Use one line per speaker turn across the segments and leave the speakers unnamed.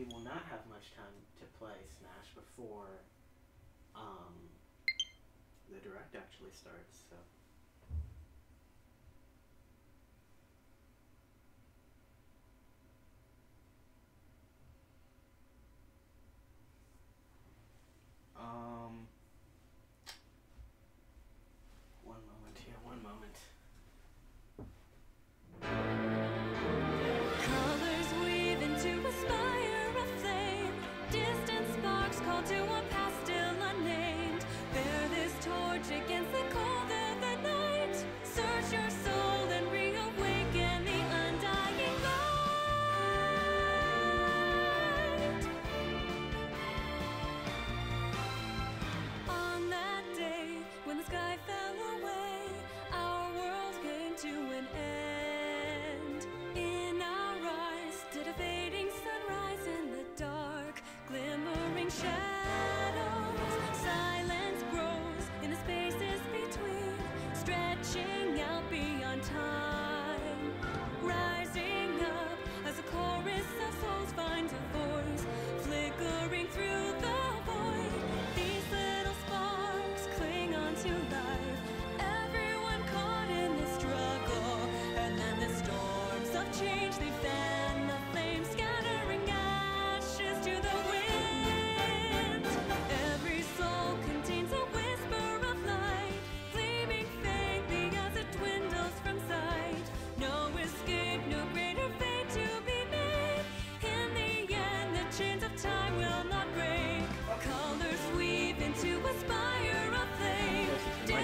we will not have much time to play Smash before um, the direct actually starts. So.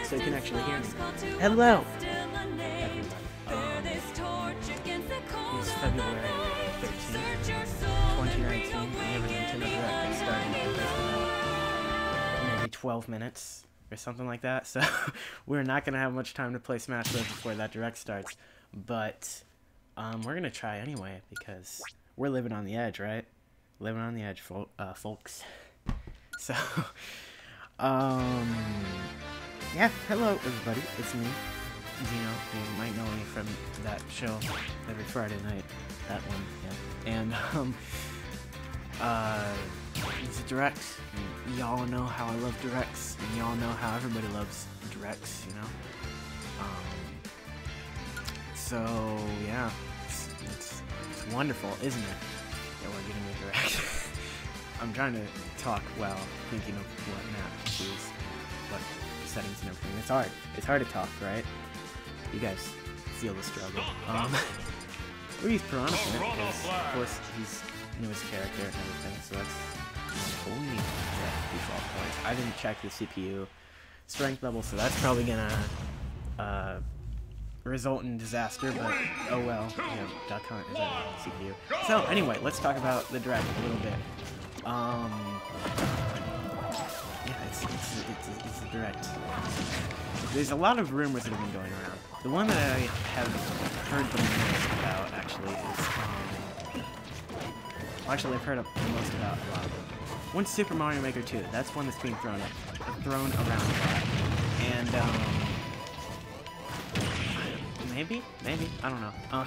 So you can actually hear me.
Distant sparks call to a
Hello.
past still unnamed. Bear this torch against the cold
It's February
night.
13th,
Search your soul and
2019. Whenever Nintendo Direct is starting, I think about maybe 12 minutes or something like that. So we're not gonna have much time to play Smash Bros. before that direct starts. But um, we're gonna try anyway because we're living on the edge, right? Living on the edge, fol- uh, folks. So, um, yeah. Hello, everybody. It's me, Xeno. You might know me from that show every Friday night. That one, yeah. And um, uh, it's a direct. Y'all know how I love directs, and y'all know how everybody loves directs. You know. Um, so yeah, it's, it's, it's wonderful, isn't it? That we're getting a direct. I'm trying to talk while thinking of what map to what settings and everything. It's hard. It's hard to talk, right? You guys feel the struggle. Um, we use Piranha Plant because, of course, he's newest character and everything, so that's wonderful. Default points. I didn't check the CPU strength level, so that's probably gonna uh, result in disaster, but oh well. You know, is a CPU. So anyway, let's talk about the dragon a little bit. Um, it's, it's, it's, it's a direct. There's a lot of rumors that have been going around. The one that I have heard the most about, actually, is, um, actually, I've heard the most about a lot of them. One's Super Mario Maker 2. That's one that's being thrown up, thrown around. And, um, maybe, maybe, I don't know. Um,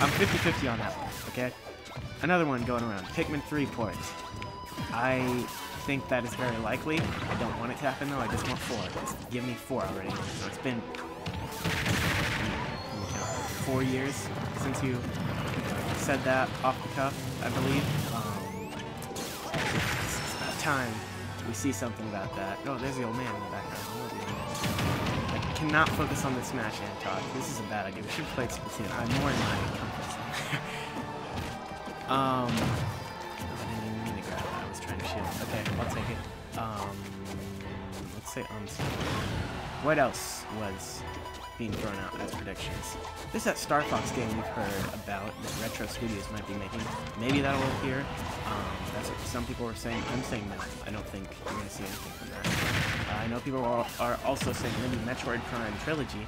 I'm 50-50 on that one, okay? Another one going around, Pikmin 3 port. I think that is very likely. I don't want it to happen though, I just want 4. Just give me 4 already. So It's been four years since you said that off the cuff, I believe. Um, it's about time we see something about that. Oh, there's the old man in the background. I cannot focus on the Smash and talk. This is a bad idea. We should play Splatoon. I'm more in my zone. um, to shoot. Okay, I'll take it. Um, let's say. What else was being thrown out as predictions? There's that Star Fox game we've heard about that Retro Studios might be making. Maybe that'll appear. Um, that's what some people were saying. I'm saying no. I don't think you're going to see anything from that. Uh, I know people are also saying maybe Metroid Prime Trilogy.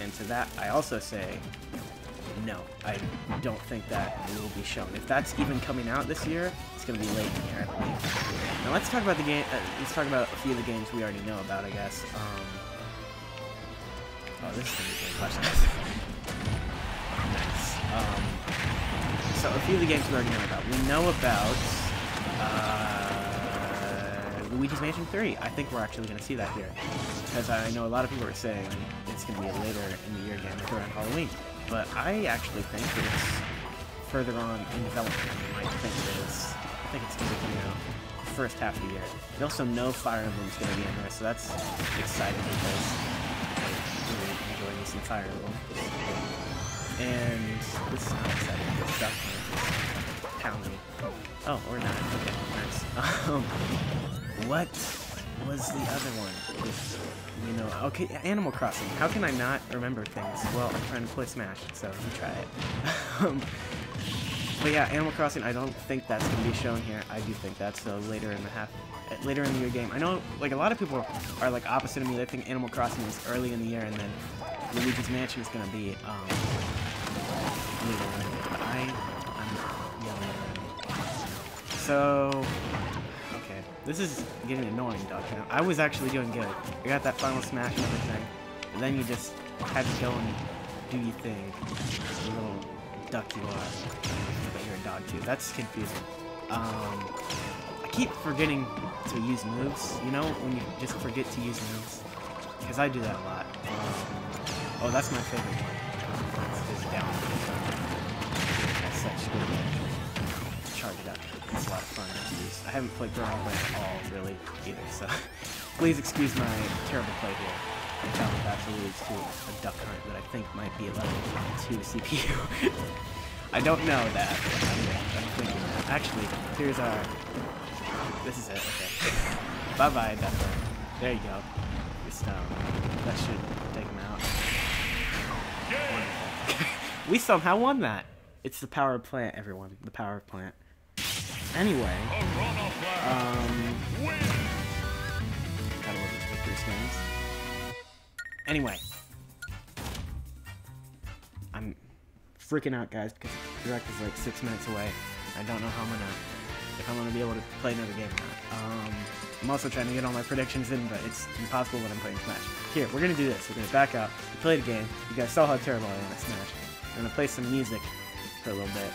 And to that, I also say no. I don't think that will be shown. If that's even coming out this year, it's going to be late in the year, I believe. Now let's talk about the game. Uh, let's talk about a few of the games we already know about, I guess. Um, Oh, this is gonna be good. Watch nice. Um, so a few of the games we already know about. We know about uh, Luigi's Mansion 3. I think we're actually going to see that here. Because I know a lot of people are saying it's going to be a later in the year game, around Halloween. But I actually think it's further on in development than you might think it is. I think it's going to be coming out the first half of the year. We also know Fire Emblem's going to be in there, so that's exciting because I really enjoy this Fire Emblem. And this is not exciting. This just pound me. Oh, or not. Okay, nice. Um, what was the other one? You know, okay, Animal Crossing. How can I not remember things? Well, I'm trying to play Smash, so you try it. um, but yeah, Animal Crossing. I don't think that's gonna be shown here. I do think that's uh, later in the half, later in the year game. I know, like a lot of people are like opposite of me. They think Animal Crossing is early in the year, and then Luigi's Mansion is gonna be um, later in the year. But I, I'm. So, this is getting annoying, Pound. I was actually doing good. I got that final smash and everything, then you just had to go and do your thing. Little duck you are. But you're a dog too. That's confusing. Um, I keep forgetting to use moves, you know, when you just forget to use moves. Because I do that a lot. Um, oh, that's my favorite one. Haven't played Blade at all, really, either, so please excuse my terrible play here. Telling back to leads to a duck hunt that I think might be a level 2 CPU. I don't know that. I'm, I'm thinking that. Actually, here's our... This is it, okay. Bye-bye, duck hunt. There you go. Just, um, that should take him out. We somehow won that! It's the power of plant, everyone. The power of plant. Anyway, um, gotta love these victory screens. Anyway, I'm freaking out, guys, because direct is like six minutes away. I don't know how I'm gonna, if I'm gonna be able to play another game or not. Um, I'm also trying to get all my predictions in, but it's impossible when I'm playing Smash. Here, we're gonna do this. We're gonna back up. We played a game. You guys saw how terrible I am at Smash. I'm gonna play some music for a little bit,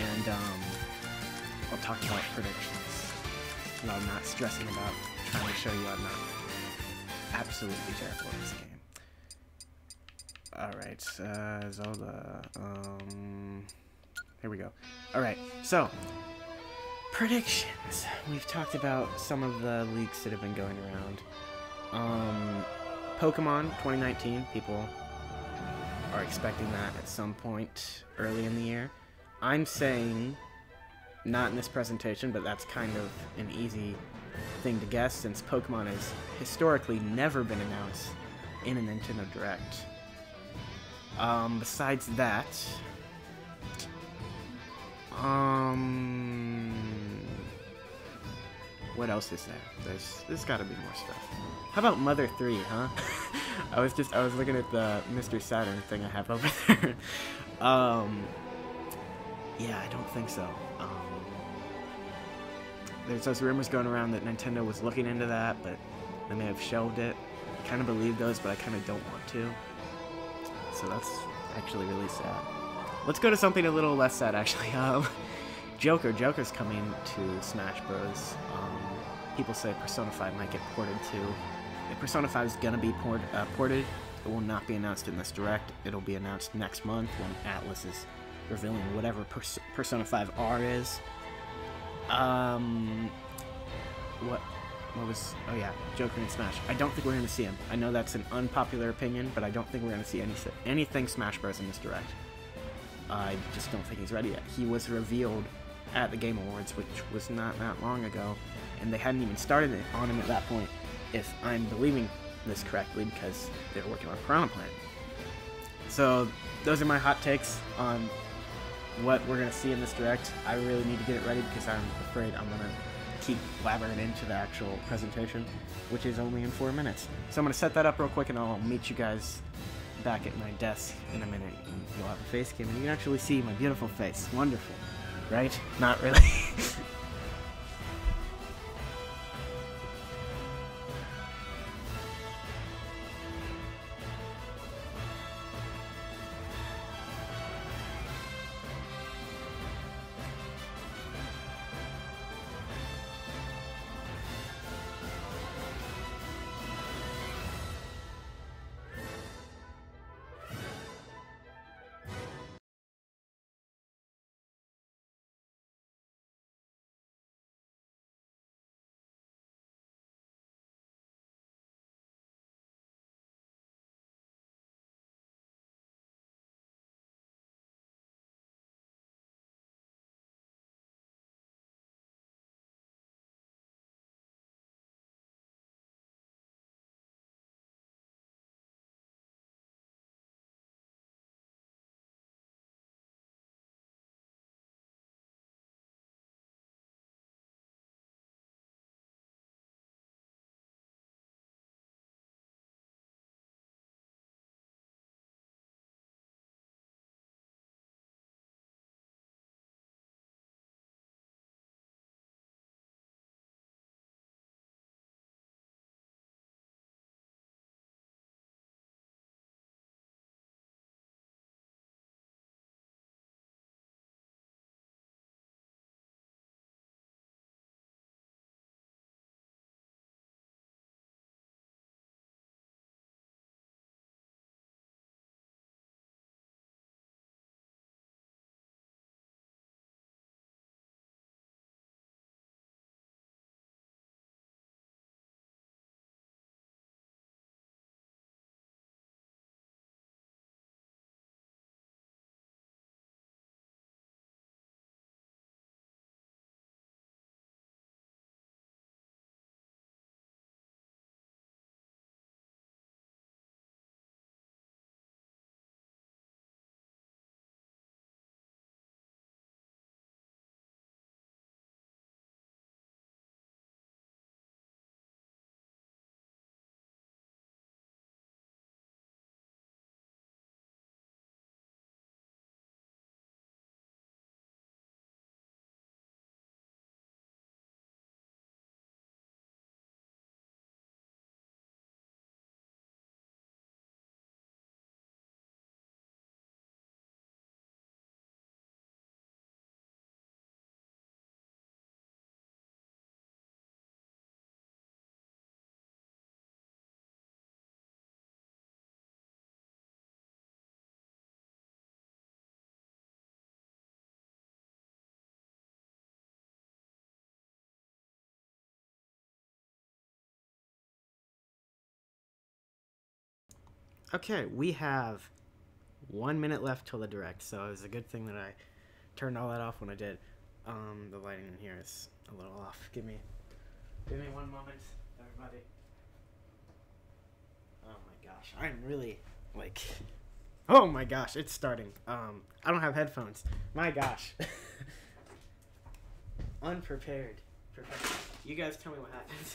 and um, I'll talk about predictions. While I'm not stressing about trying to show you I'm not absolutely terrible at this game. Alright, uh, Zelda, um, here we go. Alright, so, predictions. We've talked about some of the leaks that have been going around. Um, Pokemon 2019, people are expecting that at some point early in the year. I'm saying, not in this presentation, but that's kind of an easy thing to guess since Pokemon has historically never been announced in a Nintendo Direct. Um, besides that, um, what else is there? There's, there's got to be more stuff. How about Mother 3, huh? I was just, I was looking at the Mr. Saturn thing I have over there. um, yeah, I don't think so. There's those rumors going around that Nintendo was looking into that, but they may have shelved it. I kind of believe those, but I kind of don't want to. So that's actually really sad. Let's go to something a little less sad, actually. Um, Joker. Joker's coming to Smash Bros. Um, people say Persona 5 might get ported too. If Persona 5 is gonna be port uh, ported, it will not be announced in this direct. It'll be announced next month when Atlus is revealing whatever Pers Persona 5 R is. Um, what? What was? Oh yeah, Joker and Smash. I don't think we're gonna see him. I know that's an unpopular opinion, but I don't think we're gonna see any anything Smash Bros. in this direct. I just don't think he's ready yet. He was revealed at the Game Awards, which was not that long ago, and they hadn't even started it on him at that point. If I'm believing this correctly, because they're working on Piranha Plant. So those are my hot takes on what we're gonna see in this direct. I really need to get it ready because I'm afraid I'm gonna keep blabbering into the actual presentation, which is only in four minutes. So I'm gonna set that up real quick and I'll meet you guys back at my desk in a minute. You'll have a face cam and you can actually see my beautiful face. Wonderful, right? Not really. Okay, we have one minute left till the direct, so it was a good thing that I turned all that off when I did. Um, the lighting in here is a little off. Give me, give me one moment, everybody. Oh my gosh, I'm really like, oh my gosh, it's starting. Um, I don't have headphones. My gosh, unprepared. Prepared. You guys tell me what happens.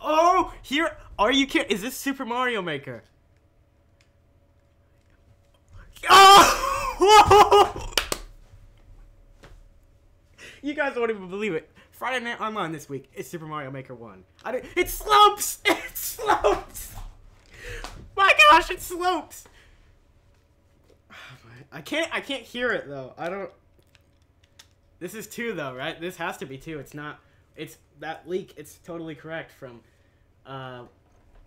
Oh, here. Are you kidding? Is this Super Mario Maker? Oh! you guys won't even believe it. Friday Night Online this week is Super Mario Maker 1. I it slopes! It slopes! My gosh, it slopes! I can't I can't hear it though. I don't This is 2 though, right? This has to be 2. It's not it's that leak. It's totally correct from uh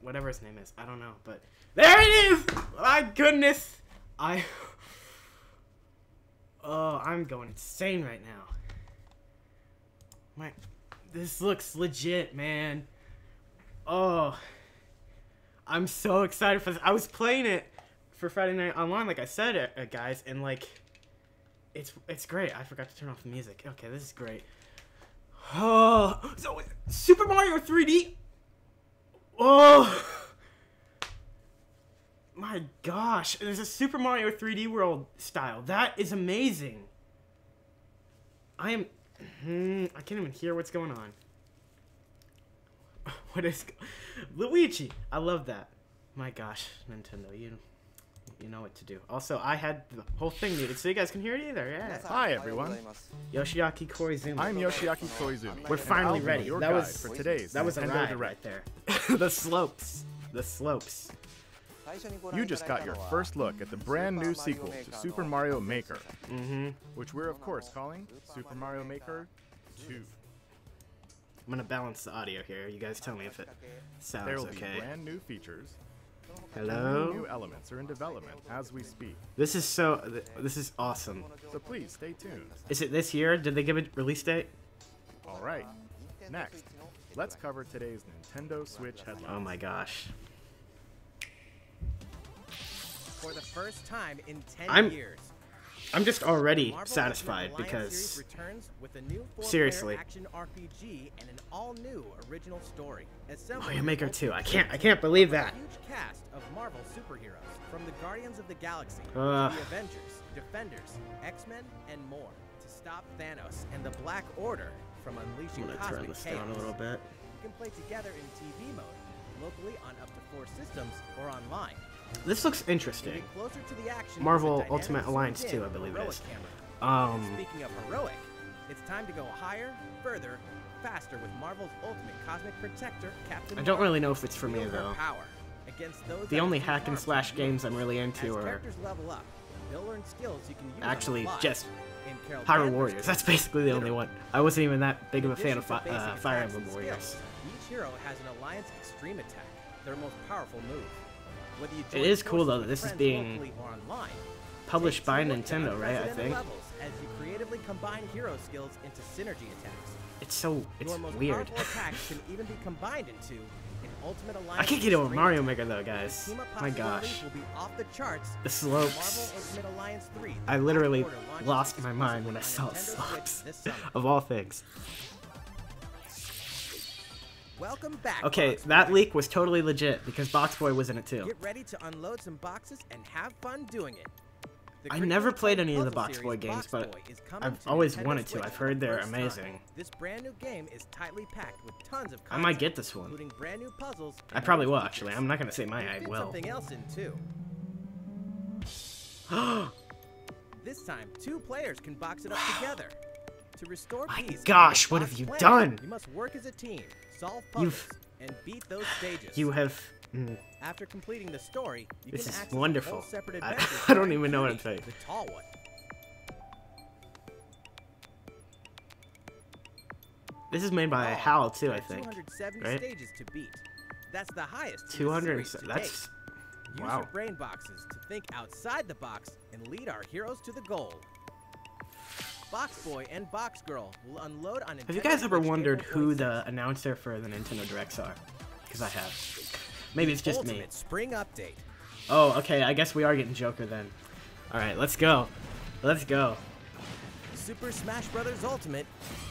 whatever his name is. I don't know, but there it is. My goodness. I Oh, I'm going insane right now. My this looks legit, man. Oh. I'm so excited for this. I was playing it for Friday Night Online like I said, uh, guys, and like it's it's great. I forgot to turn off the music. Okay, this is great. Oh, so Super Mario 3D. Oh, my gosh! There's a Super Mario 3D World style. That is amazing. I am. Hmm, I can't even hear what's going on. What is Luigi? I love that. My gosh, Nintendo, you you know what to do. Also, I had the whole thing muted, so you guys can hear it either. Yeah.
Hi everyone,
Yoshiaki Koizumi.
I'm Yoshiaki Koizumi.
We're finally ready. That was-
for today's
That was a ride
Direct.
right there. the slopes. The slopes.
You just got your first look at the brand new sequel to Super Mario Maker,
Mm-hmm.
which we're of course calling Super Mario Maker 2.
I'm gonna balance the audio here. You guys tell me if it sounds okay.
There
sounds
will be
okay.
brand new features, and
Hello.
new elements are in development as we speak.
This is so. th- This is awesome.
So please stay tuned.
Is it this year? Did they give a release date?
All right, next, let's cover today's Nintendo Switch headlines.
Oh my gosh.
For the first time in 10
I'm
years,
I'm just already
Marvel
satisfied because
returns with a new
Seriously.
action RPG and an all-new original story. Assembled
Mario
with
Maker 2. I can't. I can't believe that.
Huge cast of Marvel superheroes from the Guardians of the Galaxy, to the Avengers, Defenders, X-Men, and more to stop Thanos and the Black Order from
I'm
unleashing
gonna turn this
chaos.
down a little bit.
You can play together in TV mode, locally on up to four systems, or online.
This looks interesting.
to the action
Marvel Ultimate Alliance 2, I believe it is. Um,
Speaking of heroic, it's time to go higher, further, faster with Marvel's ultimate cosmic protector, Captain
I don't really know if it's for me though. The only hack and slash games. I'm really into are
level up, learn skills you can use
actually just Hyrule Warriors. That's basically the only one. I wasn't even that big of a fan of fi- uh, Fire Emblem Warriors.
Each hero has an Alliance Extreme attack, their most powerful move. Join
is cool, though, that this is being Published by
some look at
Nintendo, right? I think.
as you creatively combine hero skills into synergy attacks.
It's so it's weird.
attacks can even be combined into an Ultimate Alliance.
I can't get over Mario. Maker though, guys. My gosh.
Will be off the charts.
The
when
slopes.
Alliance 3,
I literally
Black Order launches
lost my mind when I saw slopes.
Switch this summer.
of all things.
Welcome back.
Okay,
Box
that
Boy.
leak was totally legit because Box Boy was in it too.
Get ready to unload some boxes and have fun doing it. The
I never played any of the Box Boy games,
Box
but
Boy
I've always
Nintendo
wanted to. I've heard they're
time.
amazing.
This brand new game is tightly packed with tons of
I might get this one.
brand new puzzles.
I probably will actually. I'm not gonna say my I will.
something else in too. This time, two players can box it up together. To restore
My
peace,
gosh, what have you done?
You must work as a team, solve
You've-
puzzles, and beat those stages.
you have. mm,
After completing the story, you
This is wonderful. I- I don't even know what I'm saying.
The tall one.
This is made by
All
HAL too, I think.
270
right?
stages to beat. That's the highest. in the
200.
to
That's
date. Use
wow.
your brain boxes to think outside the box and lead our heroes to the goal. Box Boy and Box Girl will unload on
Have you guys ever wondered who the announcer for the Nintendo Directs are? Because I have. Maybe it's just me.
Spring Update.
Oh, okay. I guess we are getting Joker then. All right, let's go. Let's go.
Super Smash Bros. Ultimate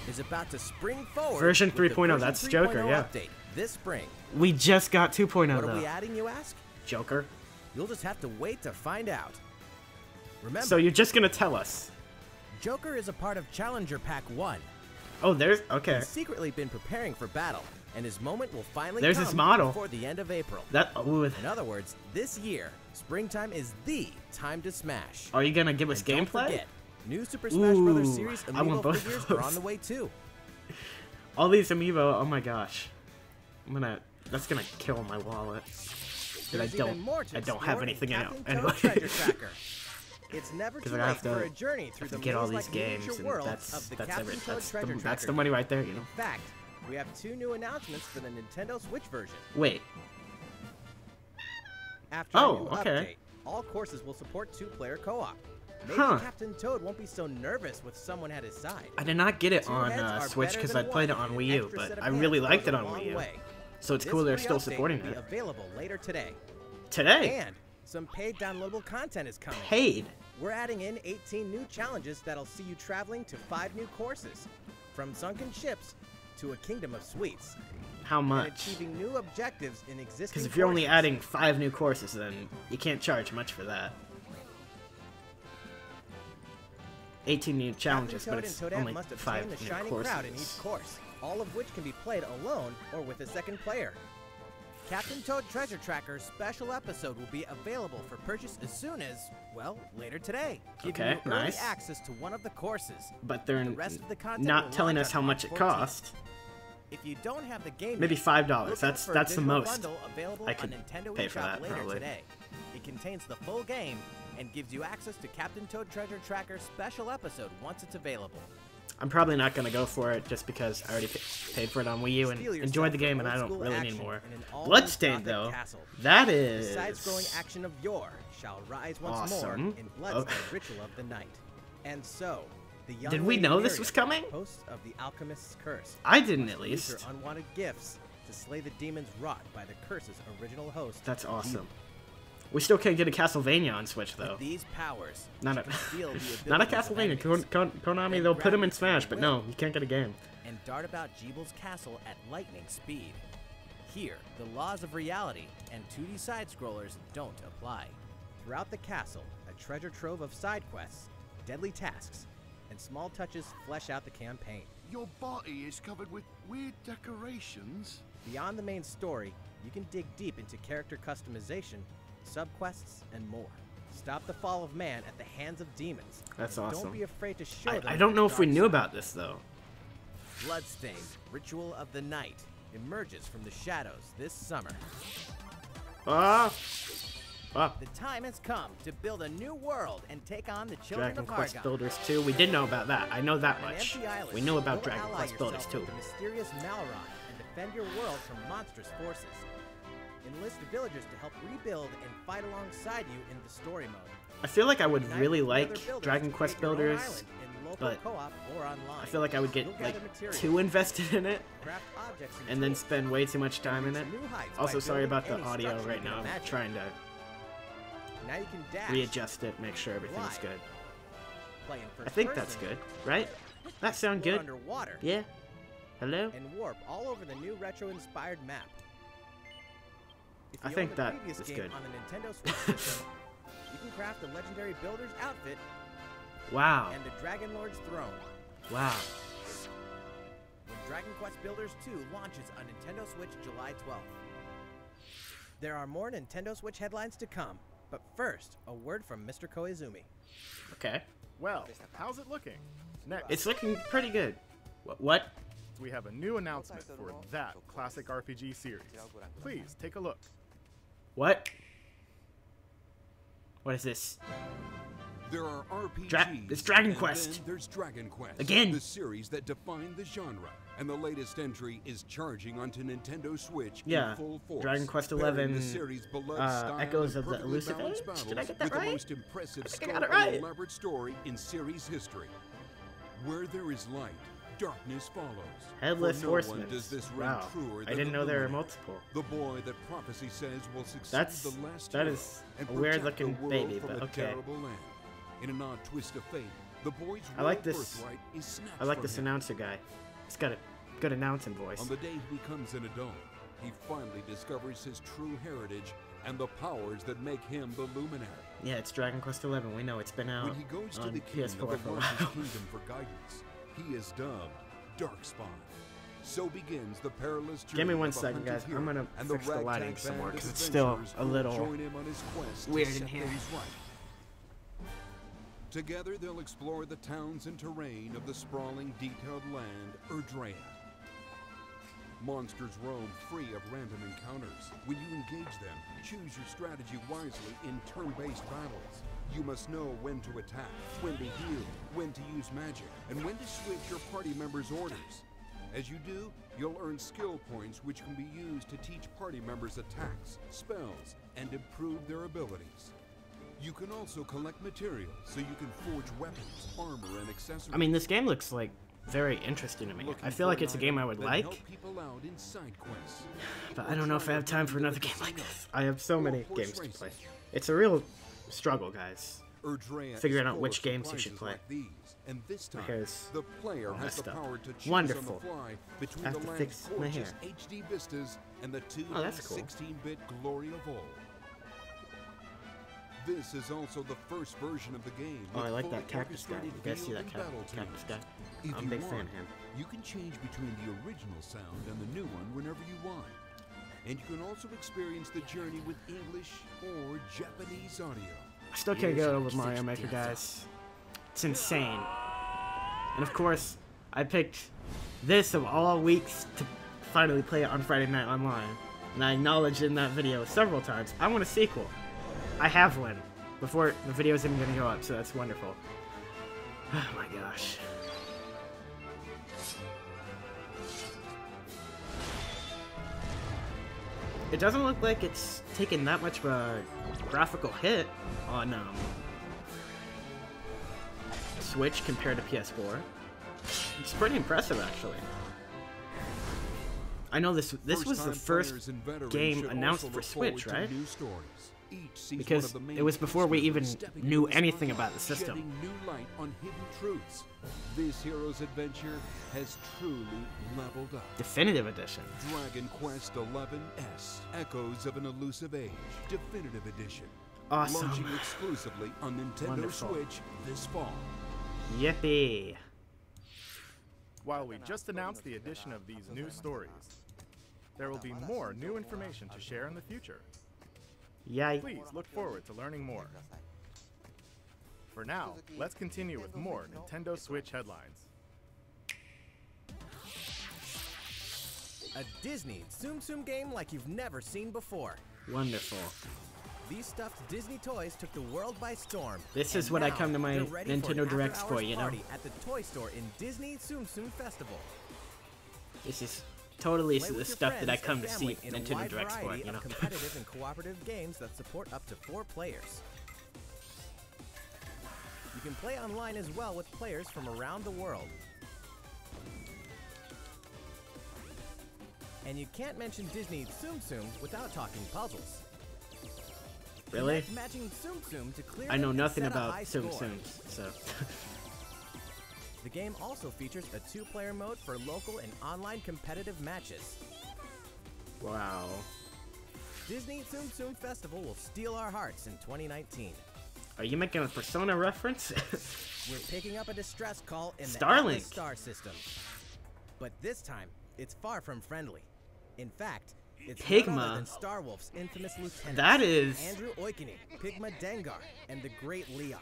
is about to spring forward.
Version
with the
3.0, that's Joker,
oh
yeah.
Update this spring.
We just got 2.0
What are we adding, you ask?
Joker.
You'll just have to wait to find out. Remember,
So you're just gonna tell us?
Joker is a part of Challenger Pack 1.
Oh, there's okay.
He's secretly been preparing for battle, and his moment will finally
There's
come
his model.
before the end of April.
That. Uh, ooh,
In other words, this year, springtime is the time to smash.
are you gonna give us
And
gameplay?
forget, new Super Smash Bros.
Ooh,
Series
I want
amiibo
both
figures are on the way too.
All these amiibo. Oh my gosh. I'm gonna. That's gonna kill my wallet. I don't. I don't have anything in it anyway.
It's never too
I
late
have to-
for a journey through the
get all these
maze-like
games, that's
the
that's
Captain
every,
Toad
that's the, that's the money right there. You know.
In fact, we have two new announcements for the Nintendo Switch version.
Wait.
After
Oh,
a new
okay.
update, all courses will support two-player co-op. Maybe
Huh.
Captain Toad won't be so nervous with someone at his side.
I did not get it
Two
on uh, Switch because I played it on Wii U, but I really liked it on Wii U.
way.
So it's
This
cool they're still supporting it.
available later today.
Today.
And some paid downloadable content is coming.
Paid.
We're adding in 18 new challenges that'll see you traveling to five new courses, from sunken ships to a kingdom of sweets,
How much?
achieving new objectives in existing.
Because if you're only adding five new courses, then you can't charge much for that. 18 new challenges, but it's only
must
five new
shining crowd in each
courses.
course, all of which can be played alone or with a second player. Captain Toad Treasure Tracker's special episode will be available for purchase as soon as, well, later today, giving
Okay,
you early
nice.
access to one of the courses.
But they're
The rest of the content
not telling us how much it
March 14th.
costs.
If you don't have the game,
Maybe $5. That's- that's the most I could
Nintendo
pay for that,
later
probably.
today. It contains the full game and gives you access to Captain Toad Treasure Tracker's special episode once it's available.
I'm probably not going to go for it just because I already paid for it on Wii U and enjoyed the game, and I don't really need more.
in
Bloodstained, though,
castle.
that
The side-scrolling action of yore shall rise once more
Awesome.
in Bloodstained
Okay.
Ritual of the Night. And so, the young
Did we know this was coming?
Host of the Alchemist's Curse.
I didn't at least.
unwanted gifts to slay the demons wrought by the curse's original host.
That's awesome. We still can't get a Castlevania on Switch though.
With these powers,
Not a,
she can steal the
not a Castlevania.
enemies
Kon- Kon- Konami, they'll put them in Smash, but no, you can't get a game.
and dart about Gebel's castle at lightning speed. Here, the laws of reality and 2D side scrollers don't apply. Throughout the castle, a treasure trove of side quests, deadly tasks, and small touches flesh out the campaign.
Your body is covered with weird decorations.
Beyond the main story, you can dig deep into character customization, subquests, and more. Stop the fall of man at the hands of demons.
That's awesome.
Don't be afraid to show
I,
them
I don't know if we knew about this though.
Bloodstained, Ritual of the Night, emerges from the shadows this summer.
Ah, ah.
The time has come to build a new world and take on the children
Dragon
of
Quest. Builders 2. We did know about that. I know that much.
island,
We knew about Dragon Quest Builders
yourself
2.
with the mysterious Malroth and defend your world from monstrous forces. Enlist villagers to help rebuild and fight alongside you in the story mode.
I feel like I would
Unite
really like Dragon Quest
create your own
Builders,
in local
but
co-op or online.
I feel like I would get
You'll
like too invested in it
craft objects and,
then spend way too much time in it. Also, sorry about the audio right now. I'm trying to
Now you can
readjust it, make sure everything's good. I think that's good, right? That sound good?
underwater,
Yeah. Hello?
and warp all over the new retro-inspired map. If
I think
own the
that
previous
is
game
good.
on the Nintendo Switch system, you can craft the legendary builder's outfit
Wow.
and the Dragon Lord's throne.
Wow.
When Dragon Quest Builders 2 launches on Nintendo Switch July 12th. There are more Nintendo Switch headlines to come, but first, a word from Mr. Koizumi.
Okay.
Well, how's it looking? Next,
It's looking pretty good. Wh- What?
we have a new announcement for that classic RPG series. Please take a look.
What? What is this?
There are RPGs.
Dra- it's Dragon Quest.
There's Dragon Quest.
Again.
The series that defined the genre. And the latest entry is charging onto Nintendo Switch
Yeah,
in full force.
Dragon Quest 11,
the series beloved
uh, Echoes of the Elusive Age? Did I get that
with
right?
the most impressive
I
scope
got it right.
elaborate story in series history. Where there is light, darkness follows.
Headless
For no
horsemen.
Does this
Wow. I didn't
the
know there were multiple.
The boy that prophecy says will succeed
That's-
the last
that is a weird looking baby, but okay.
land. In an odd twist of fate, the boy's
I like this-
is
I like this
him.
announcer guy. He's got a good announcing voice.
On the day he becomes an adult, he finally discovers his true heritage and the powers that make him the Luminary.
Yeah, it's Dragon Quest XI. We know it's been out
When he goes to
on
the
PS4 for a while.
Kingdom for guidance, he is dubbed Darkspawn. So begins the perilous journey
Give me one second, guys. I'm gonna fix the
ragtag
lighting some more,
of
'cause it's still a little
join him on his quest
weird in here.
right. Together they'll explore the towns and terrain of the sprawling, detailed land, Erdrea. Monsters roam free of random encounters. When you engage them, choose your strategy wisely in turn-based battles. You must know when to attack, when to heal, when to use magic, and when to switch your party members' orders. As you do, you'll earn skill points which can be used to teach party members attacks, spells, and improve their abilities. You can also collect materials so you can forge weapons, armor, and accessories.
I mean, this game looks like very interesting to me.
Looking
I feel like it's a game I would like,
out in side quests.
but
Or
I don't know if I have time for another game like this. I have so many games to play. It's a real struggle, guys. Figuring out which games you should play.
Like these, and this time,
hair's
the player
all
has the
up.
power to
Wonderful.
on the fly
I have
the
to fix my hair.
HD vistas and the 2
Oh, that's cool.
16-bit glory of old. This is also the first version of the game.
Oh, I like that cactus guy. You guys see that ca- cactus guy?
If
I'm a big fan
want,
of him.
You can change between the original sound and the new one whenever you want. And you can also experience the journey with English or Japanese audio.
I still can't get over Mario Maker, guys. It's insane. And of course, I picked this of all weeks to finally play it on Friday Night Online. And I acknowledged in that video several times, I want a sequel. I have one. Before the video is even gonna go up, so that's wonderful. Oh my gosh. It doesn't look like it's taken that much of a graphical hit on um, Switch compared to PS4. It's pretty impressive, actually. I know this this was the first
players and veterans
game announced for Switch, right?
New stories. Each sees one
Because
of the main
it was before we even knew anything about the system.
new light on hidden truths. This hero's adventure has truly leveled up.
Definitive Edition.
Dragon Quest XI S, Echoes of an Elusive Age, Definitive Edition.
Awesome.
Launching exclusively on Nintendo
Wonderful.
Switch this fall.
Yippee.
While we just announced the addition of these new stories, there will be more new information to share in the future.
Yay.
Please look forward to learning more. For now, let's continue with more Nintendo Switch headlines.
A Disney Tsum Tsum game like you've never seen before.
Wonderful.
These stuffed Disney toys took the world by storm.
This is what I come to my
they're for
Nintendo Directs
after-hours
for, you know?
At the toy store in Disney Tsum Tsum Festival.
This is totally the stuff that I come to see
in
Nintendo Directs for, you know?
competitive and cooperative games that support up to four players. You can play online as well with players from around the world. And you can't mention Disney Tsum Tsum without talking puzzles.
really?
Connect Matching Tsum Tsum to clear
I know nothing about Tsum. Tsums, so.
The game also features a two-player mode for local and online competitive matches.
wow.
Disney Tsum Tsum Festival will steal our hearts in 2019.
Are you making a Persona reference?
We're picking up a distress call in the
Starlink.
Atlas star system. But this time, it's far from friendly. In fact, it's
Pigma.
than Starwolf's infamous lieutenant.
That is-
Andrew Oikonny, Pigma Dengar, and the great Leon.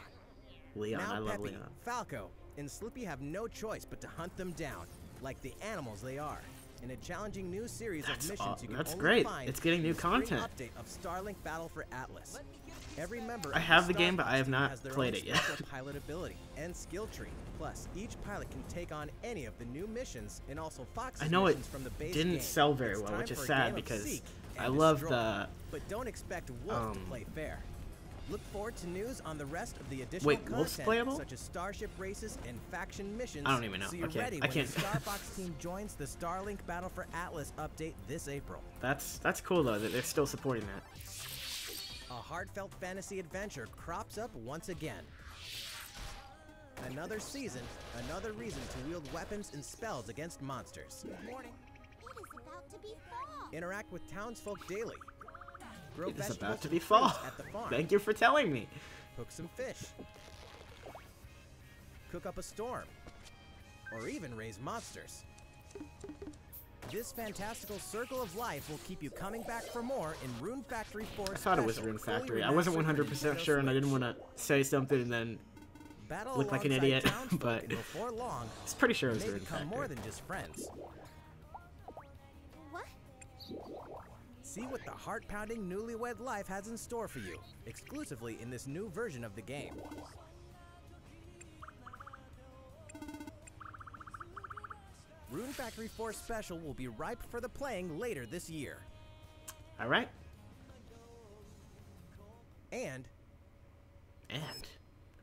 Leon,
now
I love
Peppy,
Leon.
Falco, and Slippy have no choice but to hunt them down, like the animals they are. In a challenging new series
That's
of missions
aw-
you can
that's
only
great.
find
It's getting new content.
update of Starlink Battle for Atlas. Every member
I have the
Star
game, but I have not
has their
played it yet.
pilot ability and skill tree. Plus, each pilot can take on any of the new missions and also Fox's
I know it
from the base
didn't
game.
sell very
It's
well, which is sad because I love the
But don't expect Wolf to
um,
play fair. Look forward to news on the rest of the additional
Wait, Wolf's
content,
playable?
such as starship races and faction missions.
I don't even know.
So you're
Okay,
ready
I
when
can't-
the Starfox team joins the Starlink Battle for Atlas update this April.
That's that's cool though that they're still supporting that.
A heartfelt fantasy adventure crops up once again. Another season, another reason to wield weapons and spells against monsters.
Morning. It is about to be fall.
Interact with townsfolk daily. Grow
It is about to be fall.
at the farm.
Thank you for telling me.
Cook some fish. Cook up a storm. Or even raise monsters. This fantastical circle of life will keep you coming back for more in Rune Factory 4
I thought it was Rune Factory. I wasn't 100% sure, and I didn't want to say something and then look like an idiot, but-
and before long,
I was pretty sure it was Rune
become more
Factory.
than just friends. See what the heart-pounding newlywed life has in store for you, exclusively in this new version of the game. Rune Factory 4 Special will be ripe for the playing later this year.
All right.
And
And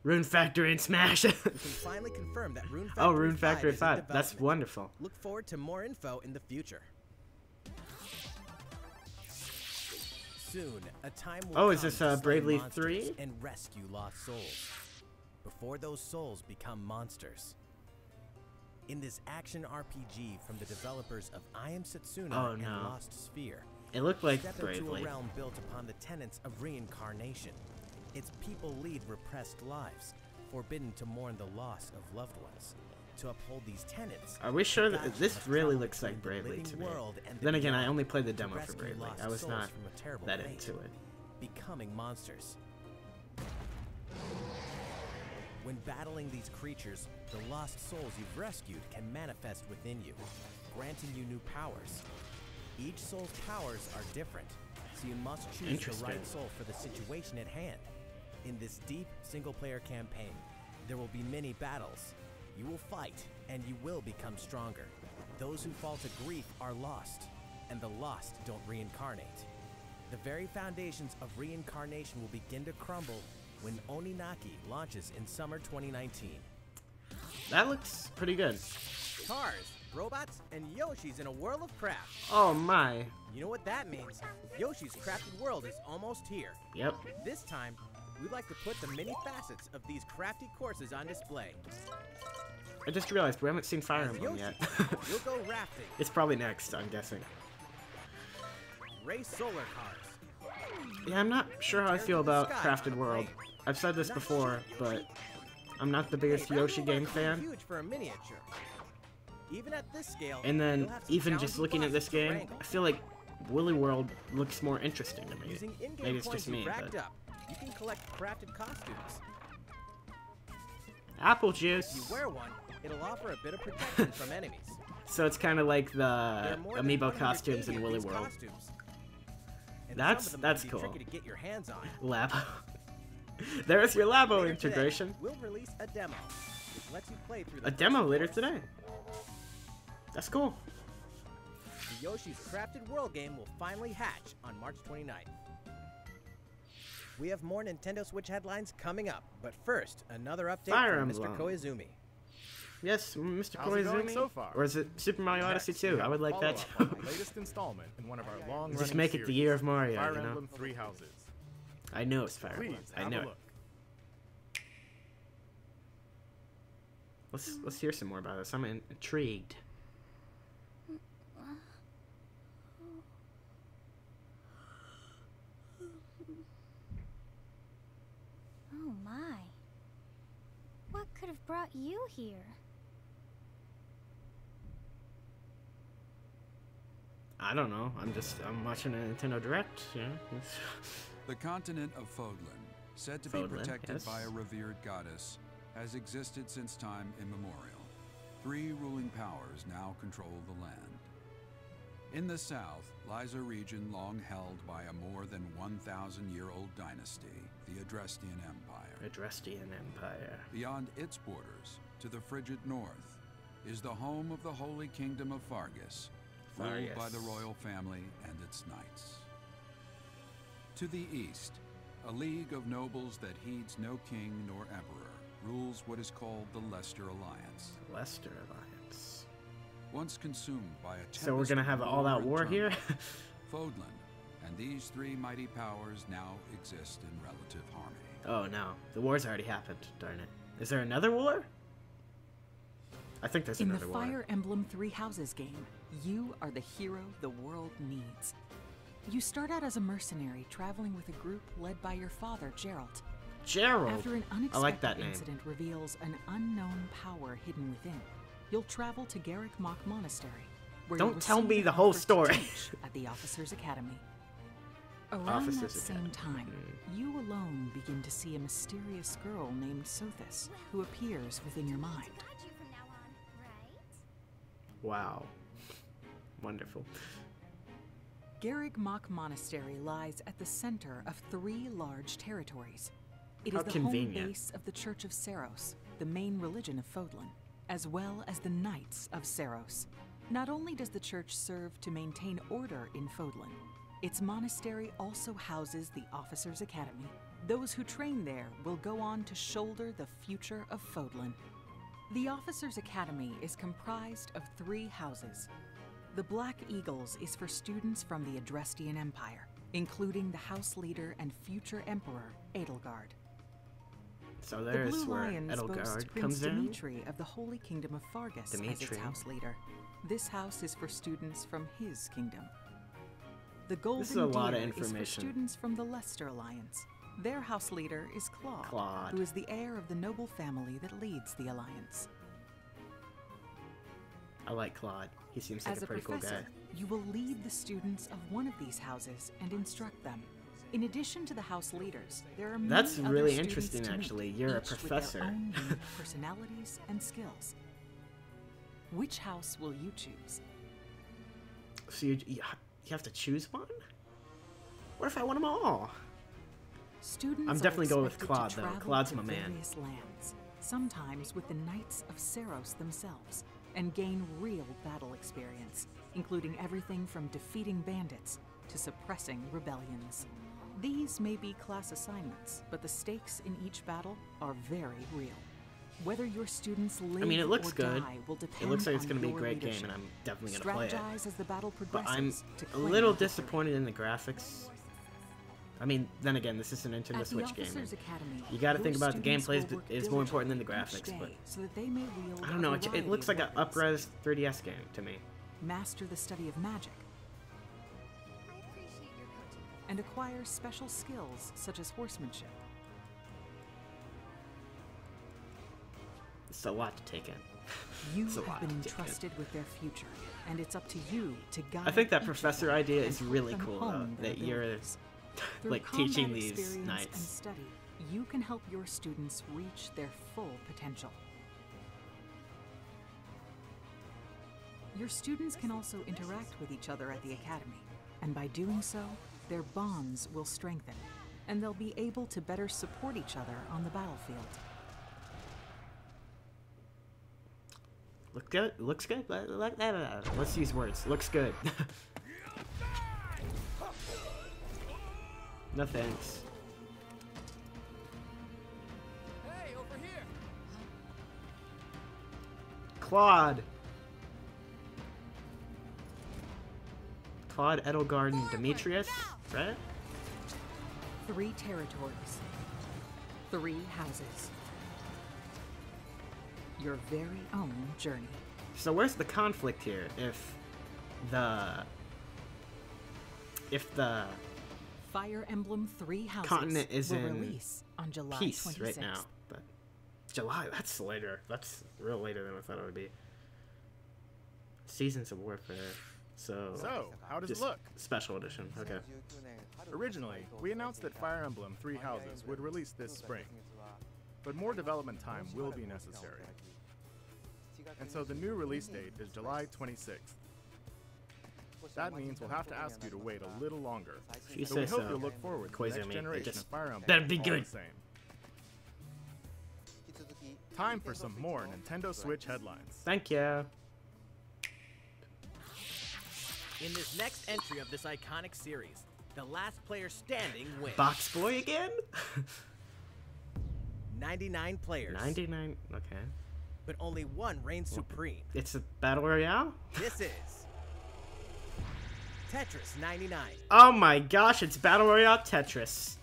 Rune Factory and Smash.
we can finally confirm that Rune oh, Factory
oh, Rune
5
Factory
is in
5. That's wonderful.
Look forward to more info in the future. Soon, a time will
Oh, is this, uh, Bravely 3?
and rescue lost souls. Before those souls become monsters. In this action RPG from the developers of I Am Setsuna
Oh,
and
no.
Lost Sphear,
It looked like
step into
Bravely.
a realm built upon the tenets of reincarnation. Its people lead repressed lives, forbidden to mourn the loss of loved ones. To uphold these tenets,
Are we sure that this really looks like
between the
Bravely to me?
world and the
Then again, I only played the demo for Bravely. I was not
from a terrible
that
fate,
into it.
Becoming monsters. When battling these creatures, the lost souls you've rescued can manifest within you, granting you new powers. Each soul's powers are different, so you must choose the right soul for the situation at hand. In this deep single-player campaign, there will be many battles. You will fight, and you will become stronger. Those who fall to grief are lost, and the lost don't reincarnate. The very foundations of reincarnation will begin to crumble when Oninaki launches in summer 2019.
That looks pretty good.
Cars, robots, and Yoshi's in a world of craft.
Oh my.
You know what that means? Yoshi's Crafted World is almost here.
Yep.
This time, we'd like to put the many facets of these crafty courses on display.
I just realized we haven't seen Fire Emblem yet.
you'll go rafting,
it's probably next, I'm guessing.
race solar cars,
Yeah, I'm not sure how I feel about Crafted World. I've said this before, but I'm not the biggest Yoshi game fan.
Huge for a miniature. Even at this scale,
And then,
you'll have some
even just looking at this game. I feel like Woolly World looks more interesting to me. Maybe it's just me, but...
you can collect crafted costumes.
Apple juice.
If you wear one, it'll offer a bit of protection from enemies.
So it's kind of like the
are more than
amiibo costumes in
of
Woolly World.
costumes.
That's-
some of them
that's cool.
tricky to get your hands on.
Labo. There's your Labo
Later today,
integration.
We'll release a demo, which lets you play through the
A demo later today. That's cool.
The Yoshi's Crafted World game will finally hatch on March 29th. We have more Nintendo Switch headlines coming up, but first, another update
Fire
from Mr.
Emblem.
Koizumi.
Yes, Mr.
How's it going
Koizumi.
so far?
Or is it Super Mario Odyssey
Next, we
2? I would like that too.
latest installment in one of our long
Just make it the year of Mario,
Fire
you know?
Emblem Three Houses.
I know it's Fire
Please
Emblem. I know
a
it.
look.
Let's let's hear some more about this. I'm intrigued.
Oh my. What could have brought you here?
I don't know. I'm just I'm watching a Nintendo Direct. You know. It's-
The continent of Fodlan, said to be protected
yes.
by a revered goddess, has existed since time immemorial. Three ruling powers now control the land. In the south lies a region long held by a more than 1,000 year old dynasty, the Adrestian Empire.
Adrestian Empire.
Beyond its borders, to the frigid north, is the home of the Holy Kingdom of Faerghus, ruled oh, by the royal family and its knights. To the east,
A league of nobles that heeds no king nor emperor rules what is called the Leicester Alliance.
Leicester Alliance.
Once consumed by a
So we're gonna
of
have all-out
and
war here?
turmoil, Fodlan and these three mighty powers now exist in relative harmony.
Oh no, the war's already happened. Darn it. Is there another war? I think there's
In the
another war.
Fire Emblem Three Houses game, you are the hero the world needs. You start out as a mercenary traveling with a group led by your father, Jeralt.
Jeralt.
After an unexpected
I like that name.
incident reveals an unknown power hidden within, you'll travel to Garreg Mach Monastery, where
Don't tell me the whole story.
at the Officers Academy. Around
Officers
that same
Academy.
time, you alone begin to see a mysterious girl named Sothis, who appears within your mind.
Dodge you from now on, right?
Wow. Wonderful.
Garreg Mach Monastery lies at the center of three large territories. It is
How
the
convenient.
home base of the Church of Seiros, the main religion of Fodlan, as well as the Knights of Seiros. Not only does the church serve to maintain order in Fodlan, its monastery also houses the Officers' Academy. Those who train there will go on to shoulder the future of Fodlan. The Officers' Academy is comprised of three houses. The Black Eagles is for students from the Adrestian Empire, including the House Leader and future Emperor, Edelgard.
So
The
there's
Blue
where
Lions boast
Edelgard
Prince
comes in.
Dimitri of the Holy Kingdom of Faerghus as its house leader. This house is for students from his kingdom. The Golden
is a lot of
Deer is for students from the Leicester Alliance. Their house leader is Claude,
Claude.
who is the heir of the noble family that leads the alliance.
I like Claude. He seems like
As
a
a
pretty cool
professor,
guy.
you will lead the students of one of these houses and instruct them. In addition to the house leaders, there are many
That's really interesting, actually. You're a professor.
personalities and skills. Which house will you choose?
So you, you you have to choose one? What if I want them all?
Students
I'm definitely going with Claude, though. Claude's my man.
lands, sometimes with the Knights of Seiros themselves, and gain real battle experience, including everything from defeating bandits to suppressing rebellions. These may be class assignments, but the stakes in each battle are very real. Whether your students live
I mean, it looks
or
good.
die will depend
It looks like it's going to be a great game, and I'm definitely going to play it.
As the battle
But I'm a little disappointed in the graphics. I mean, then again, this is a Nintendo Switch game.
Academy,
You got to think about the gameplay is, is more important than the graphics, but
so that they may wield
I don't know. It, it looks like an upres 3DS game to me.
Master the study of magic and acquire special skills such as horsemanship.
It's a lot to take in.
You
It's a lot
have been
in.
entrusted with their future, and it's up to you to guide.
I think that professor idea is really cool, though, that you're like teaching these
experience and study, you can help your students reach their full potential. Your students can also interact with each other at the academy, and by doing so, their bonds will strengthen, and they'll be able to better support each other on the battlefield.
Look good. Looks good. Let- let- let- Let's use words. Looks good. no thanks.
Hey, over here!
Claude. Claude, Edelgard, and Demetrius, right?
Three territories, three houses. Your very own journey.
So where's the conflict here? If the if the
Fire Emblem Three Houses
continent is
will
in
release on July
peace
26th.
right now, but July that's later. That's real later than I thought it would be. Seasons of Warfare. So
So, how does it look?
Special edition. Okay.
Originally, we announced that Fire Emblem Three Houses would release this spring, but more development time will be necessary. And so the new release date is July 26th. That means we'll have to ask you to wait a little longer.
You
but we hope
so,
you'll look forward to the next generation
just-
of Fire Emblem.
that'd be good.
Time for some more Nintendo Switch headlines.
Thank you.
In this next entry of this iconic series, The last player standing wins.
Box Boy again?
99 players.
99. Okay.
But only one reigns supreme.
It's a battle royale?
This is Tetris 99.
Oh my gosh, it's battle royale Tetris.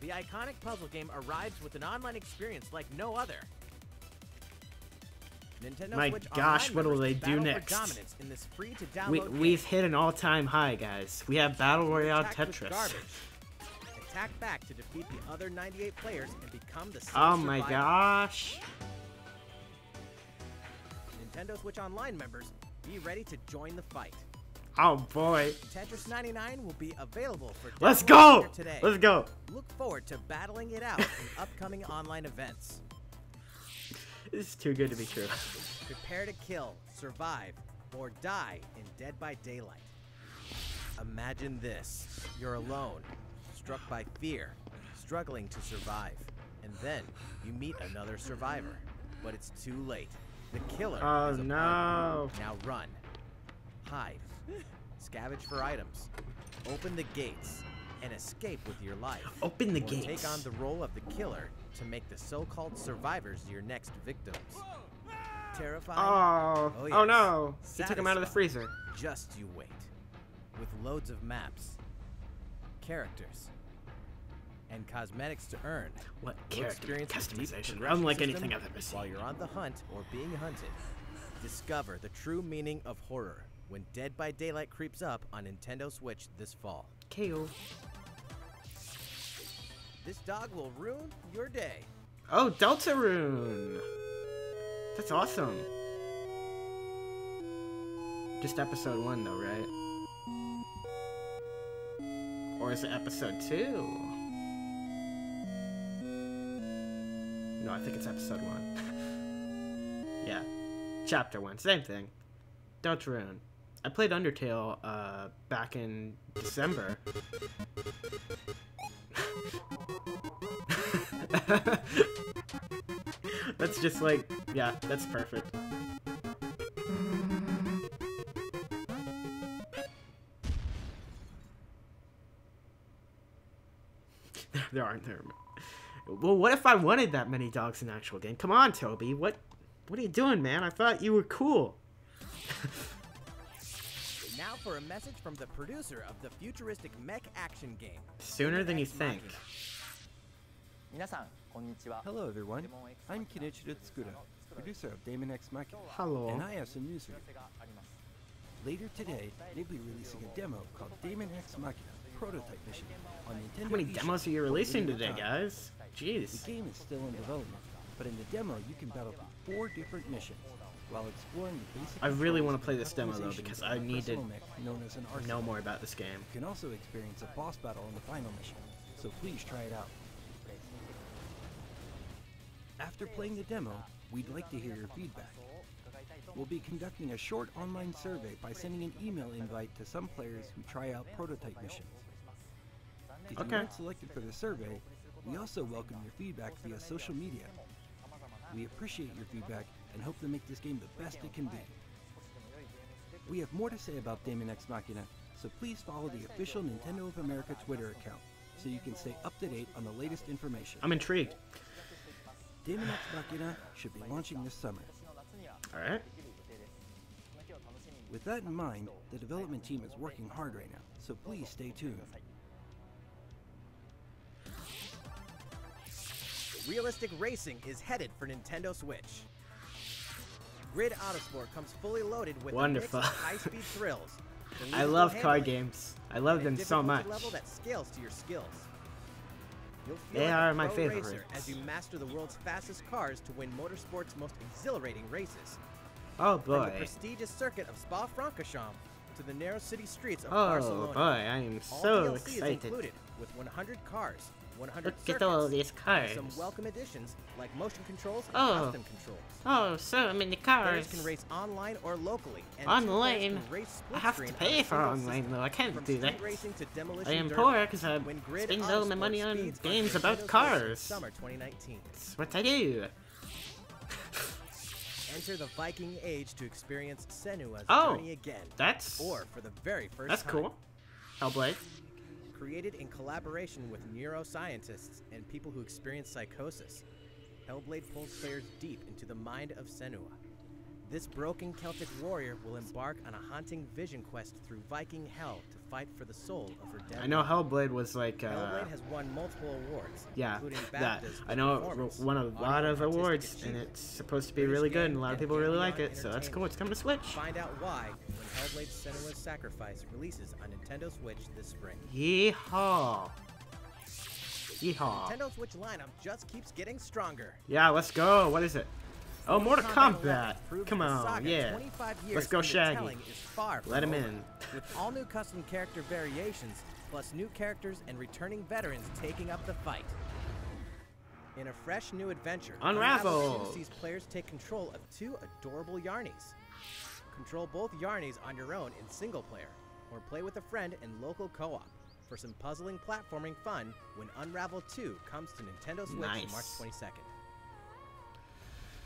The iconic puzzle game arrives with an online experience like no other. Nintendo
My
Switch
gosh, what will they do next?
in this free to
we, we've hit an all-time high, guys. We have battle royale Tetris.
Attack back to defeat the other 98 players and become the
Oh my
survivor.
gosh.
Nintendo Switch Online members, be ready to join the fight.
Oh boy.
Tetris 99 will be available for
Let's go!
today.
Let's go!
Look forward to battling it out in upcoming online events.
This is too good to be true.
Prepare to kill, survive, or die in Dead by Daylight. Imagine this. You're alone, struck by fear, struggling to survive. And then you meet another survivor. But it's too late. The killer
Oh, no.
Now run. Hide. Scavenge for items. Open the gates and escape with your life.
Open the
or
gates.
Take on the role of the killer to make the so-called survivors your next victims. Terrifying?
Oh. oh, oh,
yes.
no. He took him out of the freezer.
Just you wait. With loads of maps, characters, and cosmetics to earn.
What character
experience
customization?
progression
Unlike anything I've ever seen.
While you're on the hunt or being hunted, discover the true meaning of horror when Dead by Daylight creeps up on Nintendo Switch this fall.
KO.
This dog will ruin your day.
Oh, Deltarune! That's awesome. Just episode one, though, right? Or is it episode two? No, I think it's episode one. yeah. Chapter one, same thing. Deltarune. I played Undertale uh, back in December. that's just like, yeah, that's perfect. there aren't there. Well, what if I wanted that many dogs in the actual game? Come on, Toby. What, what are you doing, man? I thought you were cool.
Now for a message from the producer of the futuristic mech action game.
Sooner than you think.
Hello everyone, I'm Kenichiro Tsukuda, producer of Daemon X Machina.
Hello.
And I have some news for you. Later today, they'll be releasing a demo called Daemon X Machina Prototype Mission on Nintendo
How many demos are you releasing today, guys? Jeez.
The game is still in development, but in the demo you can battle through four different missions while exploring the basic
I really want to play this demo though because
I
I
a
need to
known as an
know more about this game.
You can also experience a boss battle in the final mission, so please try it out. After playing the demo, we'd like to hear your feedback. We'll be conducting a short online survey by sending an email invite to some players who try out prototype missions. If
Okay.
you aren't selected for the survey, we also welcome your feedback via social media. We appreciate your feedback and hope to make this game the best it can be. We have more to say about Daemon X Machina, so please follow the official Nintendo of America Twitter account so you can stay up to date on the latest information.
I'm intrigued.
Daemon X Machina should be launching this summer.
Alright.
With that in mind, the development team is working hard right now, so please stay tuned.
Realistic racing is headed for Nintendo Switch. Grid Autosport comes fully loaded with
Wonderful.
a mix of high-speed thrills.
I love car games. I love them so much.
level that scales to your skills.
They
like
are my
favorite. as you master the world's fastest cars to win motorsport's most exhilarating races.
Oh boy!
From the prestigious circuit of Spa-Francorchamps to the narrow city streets of
Oh
Barcelona.
boy, I am
All
so
DLC is
excited.
included with 100 cars, 100
Look
circuits,
at all these cars.
some welcome additions like motion controls and
Oh.
custom controls.
Oh, so many
Players
cars.
can race online or locally. And
Online?
race
I have to pay for online though. I can't
From
do that.
to
I am poor because I spend all my money on games about cars.
Summer 2019.
That's what I do.
Enter the Viking Age to experience Senua's
Oh,
journey again.
that's-
or for the very first
That's
time.
cool. Hellblade.
Created in collaboration with neuroscientists and people who experience psychosis. Hellblade pulls players deep into the mind of Senua. This broken Celtic warrior will embark on a haunting vision quest through Viking hell to fight for the soul of her dead.
I know Hellblade was like. Uh,
Hellblade has won multiple awards,
yeah,
including
that I know it won a lot of awards, and it's supposed to be really good, and a lot of people really like it. So that's cool. It's coming to Switch.
Find out why when Hellblade Senua's Sacrifice releases on Nintendo Switch this spring.
Yeehaw! Yeehaw!
Nintendo Switch lineup just keeps getting stronger.
Yeah, let's go. What is it? Oh, Mortal Kombat.
11 proved
Come on, yeah. Let's go, Shaggy.
telling is far from
Let him in.
With all new custom character variations, plus new characters and returning veterans taking up the fight. In a fresh new adventure,
Unravel.
sees players take control of two adorable Yarnies. Control both Yarnies on your own in single player, or play with a friend in local co-op for some puzzling platforming fun when Unravel 2 comes to Nintendo Switch
Nice.
March 22nd.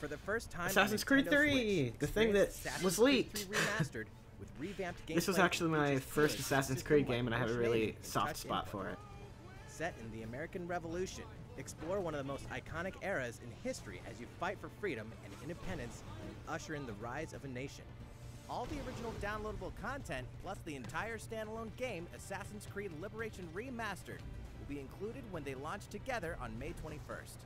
For the first time,
Assassin's Creed
Nintendo
3,
Switch,
the thing that
Assassin's
was leaked.
3 remastered with revamped
This was actually my first Assassin's Creed game, and I have a really soft spot
input.
for it.
Set in the American Revolution, explore one of the most iconic eras in history as you fight for freedom and independence and usher in the rise of a nation. All the original downloadable content, plus the entire standalone game, Assassin's Creed Liberation Remastered, will be included when they launch together on May 21st.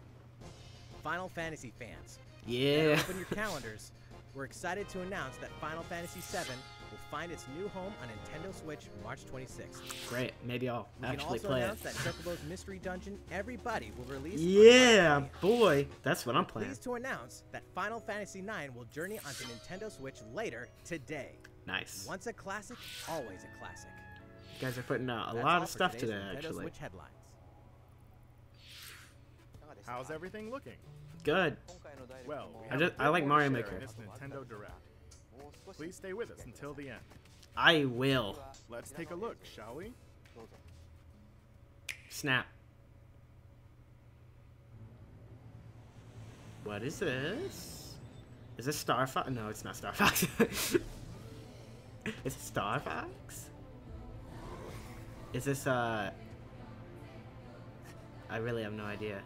Final Fantasy fans,
Yeah.
open your calendars. We're excited to announce that Final Fantasy VII will find its new home on Nintendo Switch March 26th.
Great. Maybe I'll
We can
actually
also
play it.
announce that Chocobo's Mystery Dungeon Everybody will release.
Yeah, boy. That's what I'm playing.
Pleased to announce that Final Fantasy IX will journey onto Nintendo Switch later today.
Nice.
Once a classic, always a classic.
You guys are putting out a
That's
lot of stuff
today's
today,
Nintendo
actually.
Switch headlines.
How's everything looking?
Good.
Well, we
I just-
a
I
bit
like Mario Maker.
This Nintendo Direct. Please stay with us until the end.
I will.
Let's take a look, shall we?
Snap. What is this? Is this Star Fox? No, it's not Star Fox. is it Star Fox? Is this, uh... I really have no idea.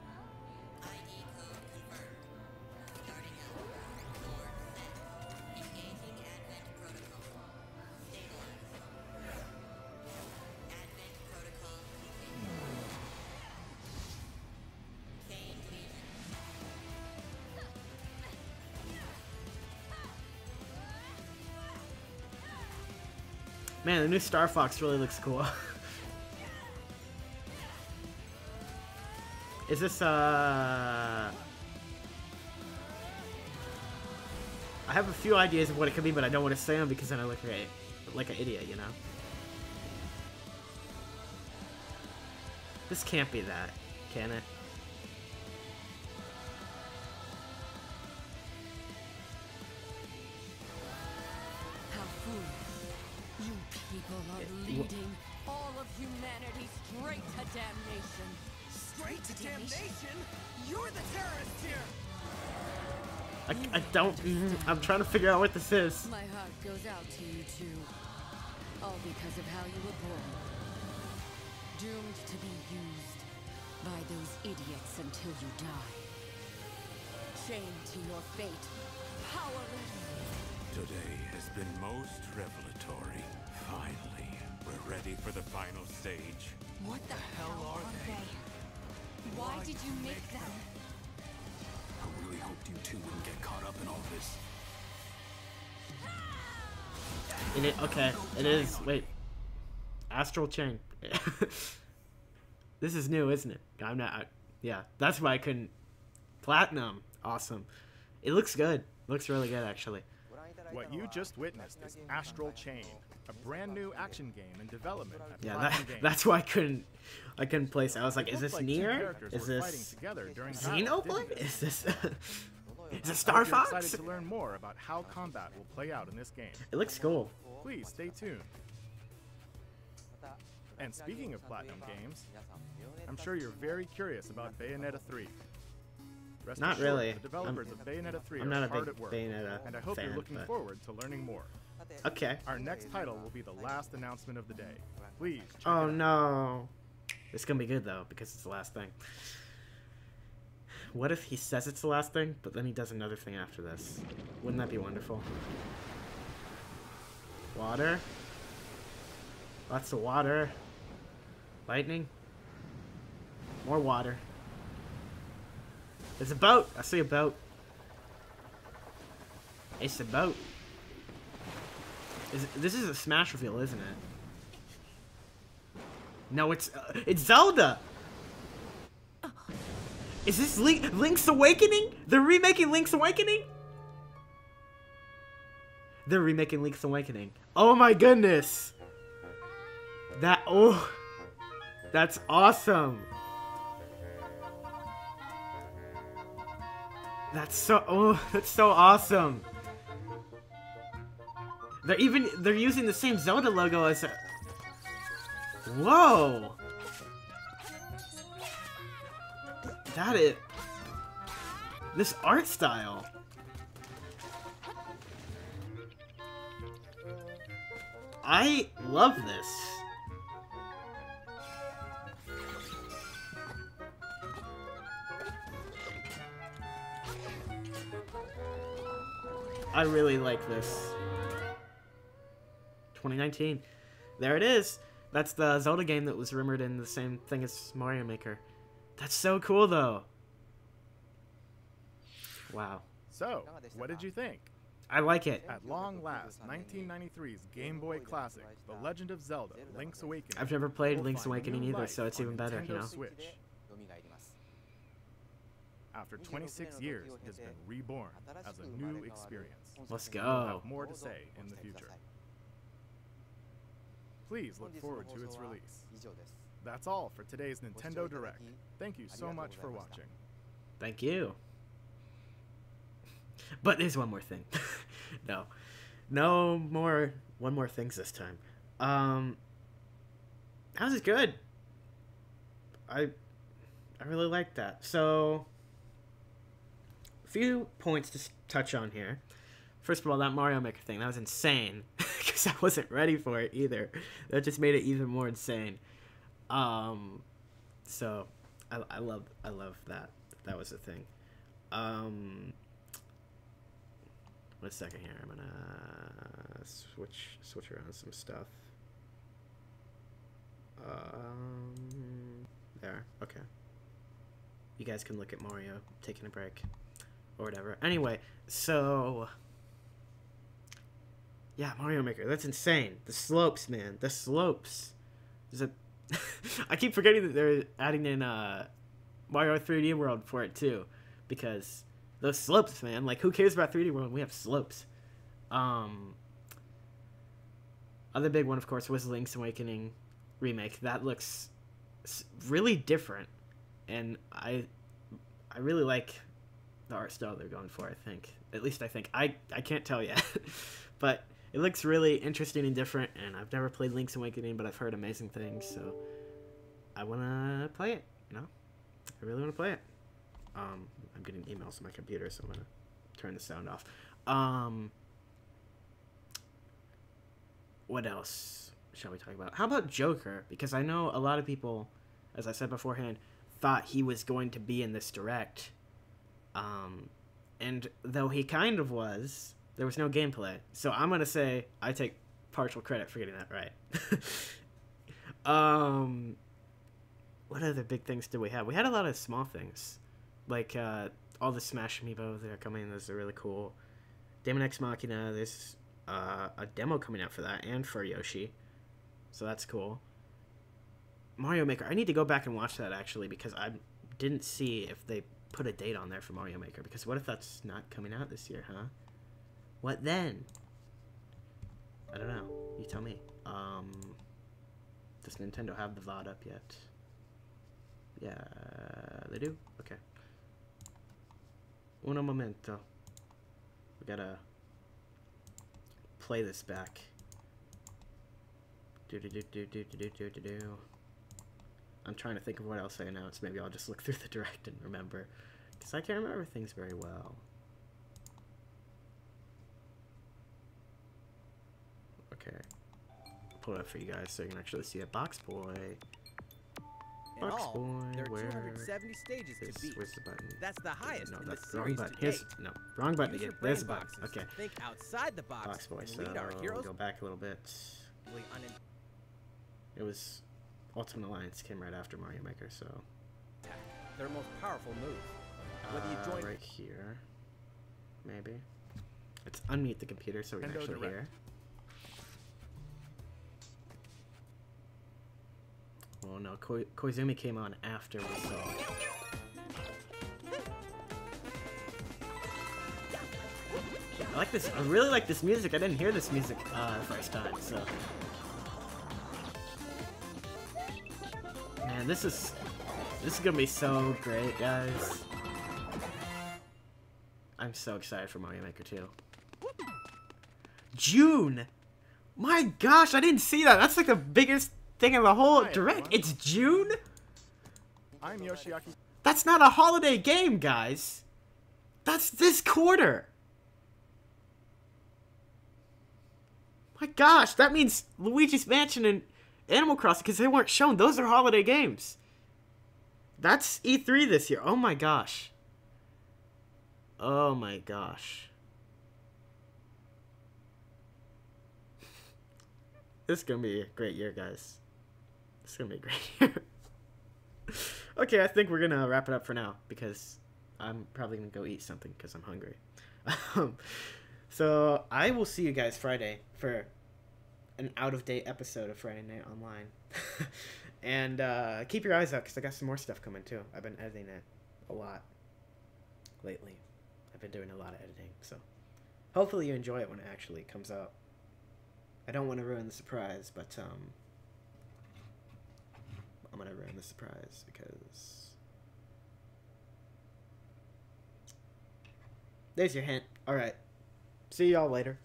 Man, the new Star Fox really looks cool. Is this, uh... I have a few ideas of what it could be, but I don't want to say them because then I look like, like an idiot, you know? This can't be that, can it? I, I don't... Mm, I'm trying to figure out what this is.
My heart goes out to you two. All because of how you were born. Doomed to be used by those idiots until you die. Chained to your fate. Powerless.
Today has been most revelatory. Finally, we're ready for the final stage.
What the hell are they? Why did you make them?
I really hoped you two wouldn't get caught up in all this.
It is, okay, it is. Wait. Astral Chain. this is new, isn't it? I'm not. I, yeah, that's why I couldn't. Platinum. Awesome. It looks good. Looks really good, actually.
What you just witnessed is Astral Chain, a brand new action game in development
Yeah, that, that's why I couldn't. I couldn't place. it. I was like, is this
like
near? Is this
together during
Xenoblade? Is this? is it Star Fox?
excited to learn more about how combat will play out in this game.
It looks cool.
Please stay tuned. And speaking of Platinum Games, I'm sure you're very curious about Bayonetta 3. Rest
Not
assured,
really.
The developers
I'm-
of Bayonetta 3
I'm
are
not a
hard
big
at work,
Bayonetta
and I hope
fan,
you're looking
but-
forward to learning more.
Okay.
Our next title will be the last announcement of the day. Please check
Oh
it out.
no. It's gonna be good though, because it's the last thing. What if he says it's the last thing, but then he does another thing after this? Wouldn't that be wonderful? Water? Lots of water. Lightning? More water. There's a boat! I see a boat. It's a boat. Is, this is a Smash reveal, isn't it? No, it's uh, it's Zelda. Is this Link, Link's Awakening? They're remaking Link's Awakening? They're remaking Link's Awakening. Oh my goodness. That oh That's awesome. That's so oh that's so awesome. They're even they're using the same Zelda logo as Whoa! That is... This art style. I love this. I really like this. 2019. There it is. That's the Zelda game that was rumored in the same thing as Mario Maker. That's so cool, though. Wow.
So, what did you think?
I like it.
At long last, 1993's Game Boy Classic, The Legend of Zelda: Link's Awakening.
I've never played Link's Awakening either, so it's even better, you know?
Switch. After 26 years, it has been reborn as a new experience.
Let's
We'll
go.
have more to say in the future. Please look forward to its release. That's all for today's Nintendo Direct. Thank you so much for watching.
Thank you. But there's one more thing. no. No more one more things this time. Um that was good. I I really like that. So a few points to touch on here. First of all, that Mario Maker thing, that was insane. I wasn't ready for it either. That just made it even more insane. Um so I, I love I love that. That was the thing. Um One second here. I'm gonna switch switch around some stuff. Um, there. Okay. You guys can look at Mario taking a break or whatever. Anyway, so yeah, Mario Maker. That's insane. The slopes, man. The slopes. There's a. I keep forgetting that they're adding in uh, Mario 3D World for it too, because those slopes, man. Like, who cares about 3D World? We have slopes. Um. Other big one, of course, was Link's Awakening remake. That looks really different, and I, I really like the art style they're going for. I think, at least I think. I I can't tell yet, but it looks really interesting and different. And I've never played Link's Awakening, but I've heard amazing things, so I wanna play it. You know, I really wanna play it. Um, I'm getting emails on my computer, so I'm gonna turn the sound off. Um, what else shall we talk about? How about Joker? Because I know a lot of people, as I said beforehand, thought he was going to be in this direct. Um, and though he kind of was, there was no gameplay. So I'm gonna say I take partial credit for getting that right. um, what other big things did we have? We had a lot of small things, like uh, all the Smash amiibo that are coming. Those are really cool. Daemon X Machina. There's uh, a demo coming out for that and for Yoshi, so that's cool. Mario Maker. I need to go back and watch that actually because I didn't see if they put a date on there for Mario Maker. Because what if that's not coming out this year, huh? What then? I don't know. You tell me. Um, does Nintendo have the VOD up yet? Yeah, they do. Okay. Uno momento. We gotta play this back. Do do do do do do do do do. I'm trying to think of what else I announced. Maybe I'll just look through the direct and remember, Because I can't remember things very well. Okay. Pull it up for you guys so you can actually see it. Box Boy. Box
all,
Boy,
there are
where
270 stages
is-
to beat.
where's the button?
That's the highest
No,
in
that's
the
wrong button.
to
Here's no wrong button again. There's the
brain
button.
boxes to
Okay.
Think outside the box,
Box Boy. So
lead our heroes
go back a little bit. It was Ultimate Alliance came right after Mario Maker, so
their most powerful move. Whether you
uh, right here, maybe. Let's unmute the computer so we can actually
Direct.
hear. Oh no, Ko- Koizumi came on after we saw. I like this. I really like this music. I didn't hear this music uh, the first time, so. Man, this is this is gonna be so great, guys. I'm so excited for Mario Maker 2. June! My gosh, I didn't see that. That's like the biggest thing in the whole
Hi,
direct.
everyone.
It's June?
I'm Yoshiaki.
That's not a holiday game, guys. That's this quarter. My gosh, that means Luigi's Mansion and Animal Crossing because they weren't shown. Those are holiday games. That's E3 this year. Oh my gosh. Oh my gosh. This is gonna be a great year, guys. Is gonna be great okay, I think we're gonna wrap it up for now because I'm probably gonna go eat something because I'm hungry. Um, so I will see you guys Friday for an out of date episode of Friday Night Online. and uh, keep your eyes out because I got some more stuff coming too. I've been editing it a lot lately. I've been doing a lot of editing, so hopefully you enjoy it when it actually comes out. I don't want to ruin the surprise, but um, I'm gonna ruin the surprise because there's your hint. All right, see y'all later.